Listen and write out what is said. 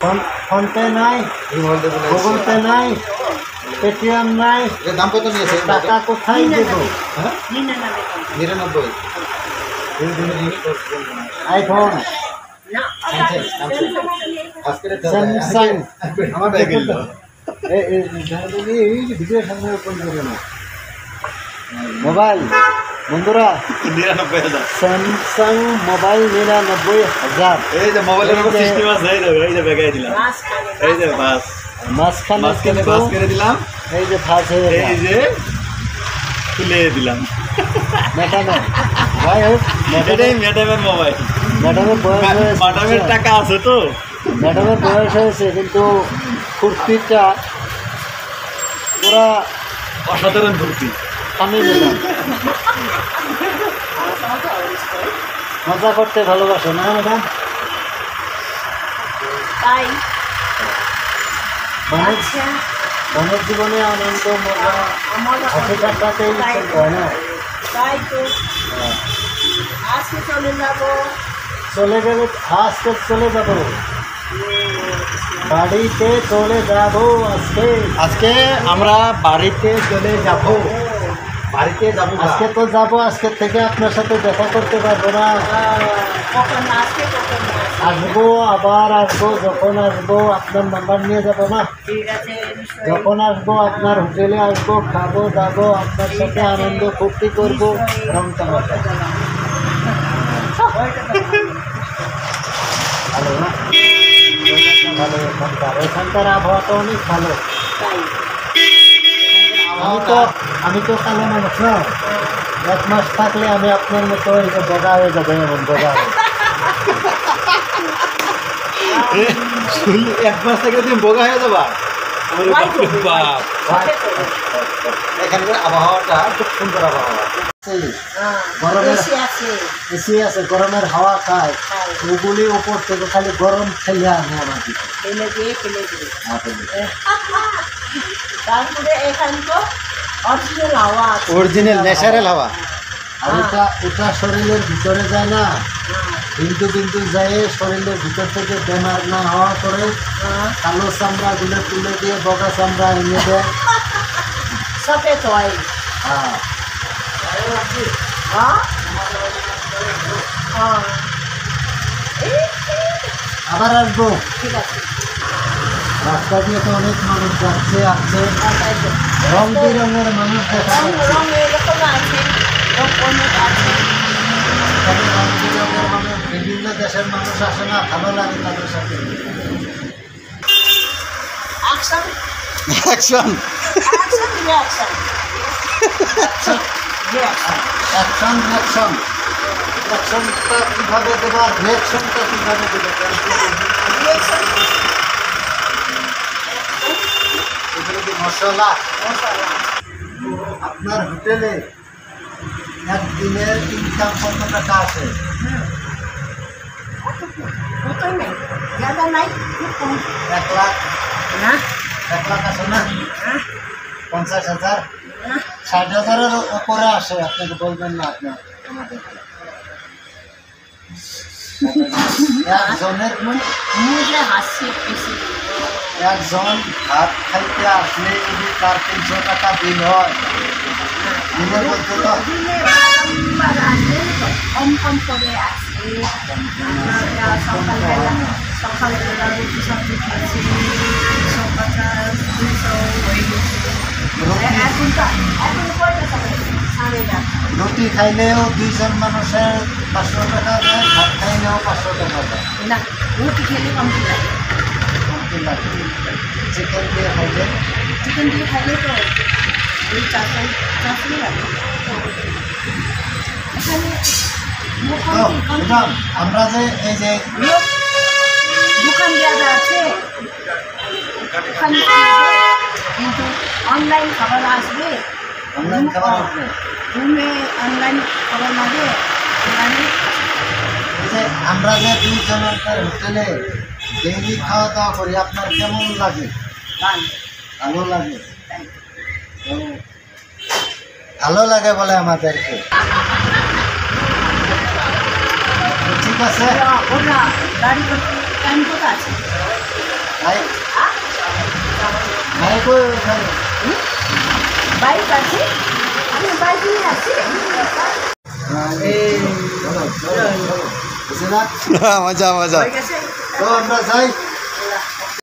Phone PhonePe নাই Google Pay নাই Paytm নাই। এর দাম কত নিয়েছে? টাকা কোথায় দেব? হ্যাঁ? নিরানব্বই। আইফোন। স্যামসাং ভিডিও সামনে মোবাইল। বন্ধুরা নিরানব্বই হাজার। স্যামসাং মোবাইল নিরানব্বই হাজার। এই যে মোবাইলের উপর সিস্টেম আছে এই যে এই যে বেগাই দিলাম। এই যে বাস। মাঝখানে মাঝখানে বাস করে দিলাম। এই যে ফাঁস হয়ে এই যে তুলে দিলাম। ম্যাডামের যাই হোক এটাই ম্যাডামের মোবাইল। ম্যাডামের বয়স হয়েছে। ম্যাডামের টাকা আছে তো। ম্যাডামের বয়স হয়েছে কিন্তু কুর্তিটা পুরা অসাধারণ ভর্তি আমি নিলাম মজা করতে ভালোবাসে না ম্যাডাম? তাই। মানব আচ্ছা। জীবনে আনন্দ মজা আমার হাসি ঠাট্টাতেই তাই হয় না? তাই তো। আজকে চলে যাব। চলে গেলে আজকে চলে যাব। বাড়িতে চলে যাব আজকে। আজকে আমরা বাড়িতে চলে যাব। বাড়িতে যাব আজকে তো যাব আজকে থেকে আপনার সাথে দেখা করতে পারব না। আসবে কখন না? আসবে। আসব আবার আসব যখন আসব আপনার নাম্বার নিয়ে যাব না? যখন আসব আপনার হোটেলে আসব খাব দাবো আপনার সাথে আনন্দ ফুর্তি করব রং তামাশা। ভালো না? ভালো এখানকার এখানকার আবহাওয়াটা অনেক ভালো। আমি তো আমি তো কালো মানুষ না? এক মাস থাকলে আমি আপনার মতো এই যে বগা হয়ে যাবে এমন বগা। হয়ে। এক মাস থেকে তুমি বগা হয়ে যাবা? এখানকার আবহাওয়াটা খুব সুন্দর আবহাওয়া। হ্যাঁ, গরমের- আছে। এসি আছে গরমের হাওয়া খায়। খায়। ওগুলি উপর থেকে খালি গরম খেলে আনে আমার দিকে ফেলে দিয়ে ফেলে দিয়ে। তারপরে এখানে তো অরিজিনাল হাওয়া অরিজিনাল ন্যাচারাল হাওয়া। আর এটা এটা শরীরের ভিতরে যায় না। কিন্তু কিন্তু যায় শরীরের ভিতর থেকে বেমার না হওয়া করে হ্যাঁ, কালো চামড়া গুলো তুলে দিয়ে বগা চামড়া এনে দেয়। সফেদ হয় হ্যাঁ হ্যাঁ। হ্যাঁ? আবার আসব। ঠিক আছে। রাস্তা দিয়ে তো অনেক মানুষ যাচ্ছে আসছে। রং বেরঙের মানুষ দেখা বিভিন্ন দেশের মানুষ আসে না ভালো লাগে তাদের সাথে। অ্যাকশন অ্যাকশন রিয়াকশন অ্যাকশনটা কীভাবে দেবো? আর রিয়াকশনটা কীভাবে দেবো? মশলা। আপনার হোটেলে একদিনের ইনকাম কত টাকা আছে? এক লাখ। না এক লাখ আছে না? পঞ্চাশ হাজার। ষাট হাজারের উপরে আসে আপনাকে বলবেন না আপনার। আমাদেরকে একজনের হাসি একজন ভাত খাইতে আসলে যদি তার তিনশো টাকা বিল হয় কম কম রুটি খাইলেও দুইজন মানুষের পাঁচশো টাকা দেয়, ভাত খাইলেও পাঁচশো টাকা দেয়। না, রুটি খেলে লাগে চিকেন দিয়ে খাইলে চিকেন দিয়ে খাইলে তো ওই চারশো চারশো লাগে। আমরা যে এই যে দোকান দেওয়া আছে কিন্তু অনলাইন খাবার আসবে অনলাইন খাবার আসবে। রুমে অনলাইন খাবার লাগে অনলাইনে এই যে আমরা যে দুইজনের হোটেলে ডেইলি খাওয়া দাওয়া করি আপনার কেমন লাগে? ভালো। লাগে? তো ভালো লাগে বলে আমাদেরকে। ঠিক আছে? ভাই। বাইক আছে? আমি বাইক নিয়ে আসি এই বুঝে না মজা মজা